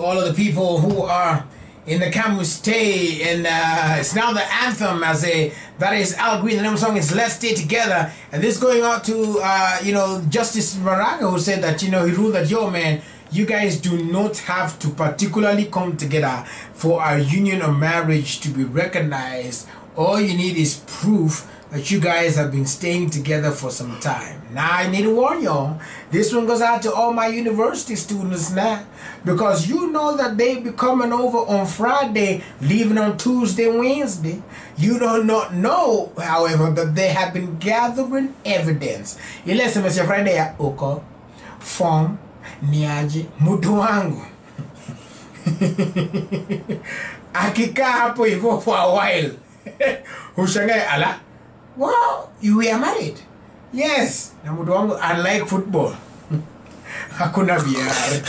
all of the people who are in the come we stay and uh, it's now the anthem as a that is Al Green the name of the song is Let's Stay Together. And this going out to uh, you know Justice Maraga who said that you know he ruled that yo man you guys do not have to particularly come together for our union or marriage to be recognized. All you need is proof that you guys have been staying together for some time. Now I need to warn y'all, this one goes out to all my university students now, because you know that they be coming over on Friday, leaving on Tuesday, Wednesday. You do not know, however, that they have been gathering evidence. Ilese Mr. Friday ya uko, form, niaje, mtu wangu. Akikaa hapo hivyo for a while. Ushangae ala Wow, you were married? Yes. Na mtu wangu unlike football. Hakuna VR.